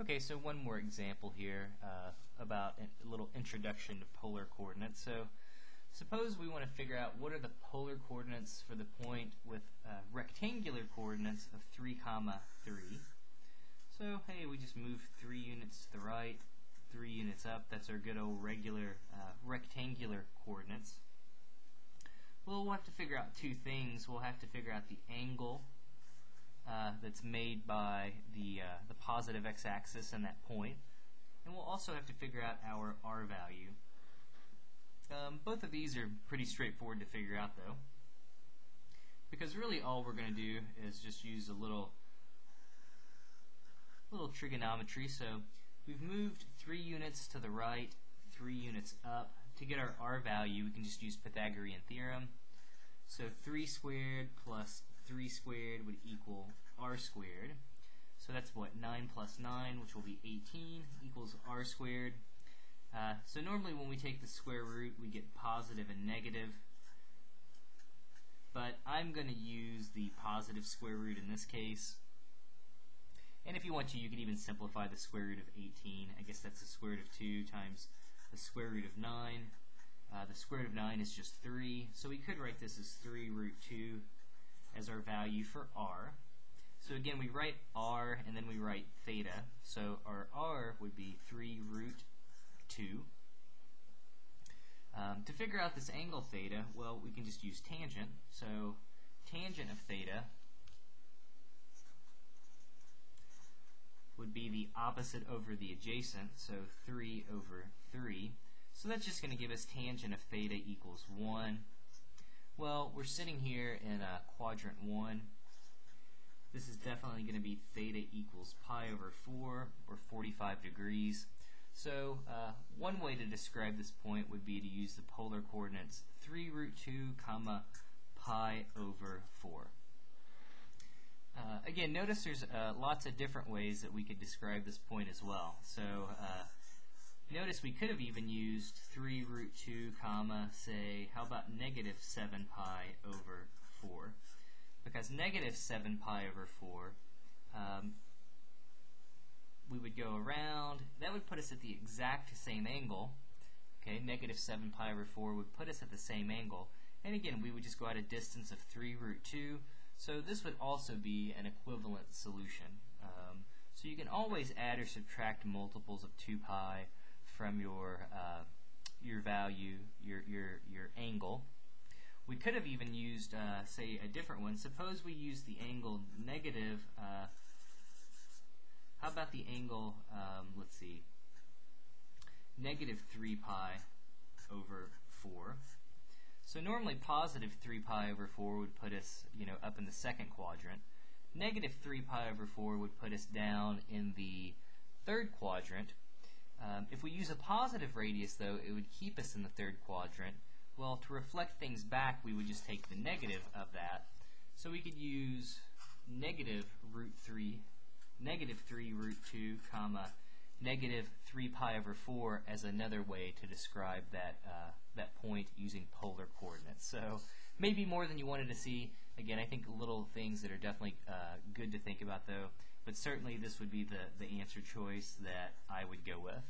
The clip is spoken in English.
Okay, so one more example here uh, about a little introduction to polar coordinates. So suppose we want to figure out what are the polar coordinates for the point with uh, rectangular coordinates of 3 comma 3. So hey, we just move 3 units to the right, 3 units up. That's our good old regular uh, rectangular coordinates. Well, we'll have to figure out two things. We'll have to figure out the angle uh, that's made by the, uh, the positive x-axis and that point. And we'll also have to figure out our r value. Um, both of these are pretty straightforward to figure out though. Because really all we're going to do is just use a little little trigonometry. So we've moved three units to the right, three units up. To get our r value, we can just use Pythagorean theorem. So 3 squared plus 3 squared would equal r squared. So that's what, 9 plus 9, which will be 18, equals r squared. Uh, so normally when we take the square root, we get positive and negative. But I'm going to use the positive square root in this case. And if you want to, you can even simplify the square root of 18. I guess that's the square root of 2 times the square root of 9. Uh, the square root of 9 is just 3, so we could write this as 3 root 2 as our value for r. So again, we write r and then we write theta. So our r would be 3 root 2. Um, to figure out this angle theta, well, we can just use tangent. So tangent of theta would be the opposite over the adjacent, so 3 over 3. So that's just going to give us tangent of theta equals 1. Well, we're sitting here in uh, quadrant 1. This is definitely going to be theta equals pi over 4, or 45 degrees. So uh, one way to describe this point would be to use the polar coordinates 3 root 2 comma pi over 4. Uh, again, notice there's uh, lots of different ways that we could describe this point as well. So uh, Notice we could have even used 3 root 2 comma, say, how about negative 7 pi over 4? Because negative 7 pi over 4, um, we would go around, that would put us at the exact same angle. Okay, negative 7 pi over 4 would put us at the same angle. And again, we would just go at a distance of 3 root 2. So this would also be an equivalent solution. Um, so you can always add or subtract multiples of 2 pi from your uh, your value, your your your angle. We could have even used, uh, say, a different one. Suppose we use the angle negative. Uh, how about the angle? Um, let's see, negative three pi over four. So normally positive 3 pi over 4 would put us, you know, up in the second quadrant. Negative 3 pi over 4 would put us down in the third quadrant. Um, if we use a positive radius, though, it would keep us in the third quadrant. Well, to reflect things back, we would just take the negative of that. So we could use negative root 3, negative 3 root 2, comma, negative 3 pi over 4 as another way to describe that, uh, that point using polar coordinates. So maybe more than you wanted to see. Again, I think little things that are definitely uh, good to think about, though. But certainly this would be the, the answer choice that I would go with.